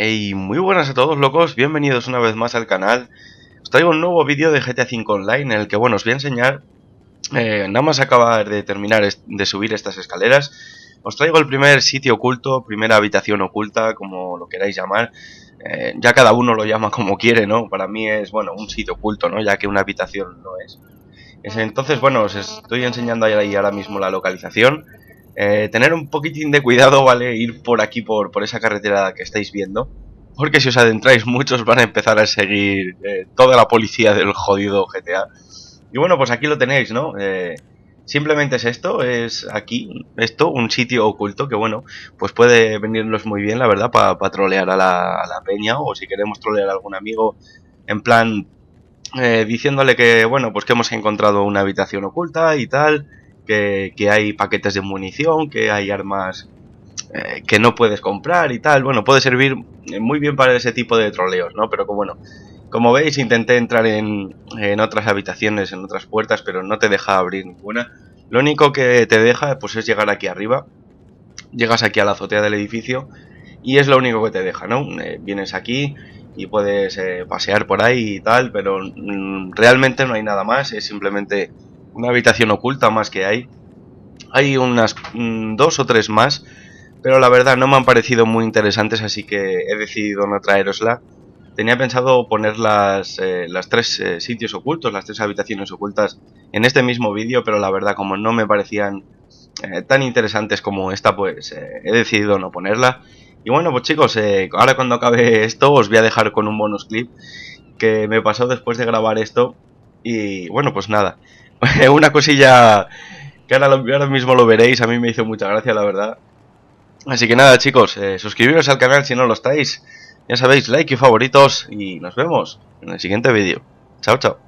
Hey, muy buenas a todos locos, bienvenidos una vez más al canal. Os traigo un nuevo vídeo de GTA V Online en el que, bueno, os voy a enseñar eh, Nada más acabar de terminar de subir estas escaleras Os traigo el primer sitio oculto, primera habitación oculta, como lo queráis llamar. Eh, Ya cada uno lo llama como quiere, ¿no? Para mí es, bueno, un sitio oculto, ¿no? Ya que una habitación no es. Entonces, bueno, os estoy enseñando ahí ahora mismo la localización eh, tener un poquitín de cuidado, ¿vale? Ir por aquí, por, por esa carretera que estáis viendo. Porque si os adentráis, muchos van a empezar a seguir eh, toda la policía del jodido GTA. Y bueno, pues aquí lo tenéis, ¿no? Eh, simplemente es esto, es aquí, esto, un sitio oculto que bueno, pues puede venirnos muy bien, la verdad, para trolear a la, a la, peña o si queremos trolear a algún amigo en plan diciéndole que, bueno, pues que hemos encontrado una habitación oculta y tal, que, hay paquetes de munición, que hay armas eh, que no puedes comprar y tal. Bueno, puede servir muy bien para ese tipo de troleos, ¿no? Pero como, bueno, como veis, intenté entrar en, en otras habitaciones, en otras puertas, pero no te deja abrir ninguna. Lo único que te deja pues es llegar aquí arriba. Llegas aquí a la azotea del edificio y es lo único que te deja, ¿no? Eh, vienes aquí y puedes eh, pasear por ahí y tal, pero mm, realmente no hay nada más, es simplemente una habitación oculta más que hay. Hay unas mm, dos o tres más, pero la verdad no me han parecido muy interesantes, así que he decidido no traerosla. Tenía pensado poner las, eh, las tres eh, sitios ocultos, las tres habitaciones ocultas en este mismo vídeo, pero la verdad como no me parecían eh, tan interesantes como esta, pues he decidido no ponerla. Y bueno, pues chicos, ahora cuando acabe esto os voy a dejar con un bonus clip que me pasó después de grabar esto. Y bueno, pues nada, una cosilla que ahora, mismo lo veréis, a mí me hizo mucha gracia, la verdad. Así que nada, chicos, eh, suscribiros al canal si no lo estáis. Ya sabéis, like y favoritos y nos vemos en el siguiente vídeo. Chao, chao.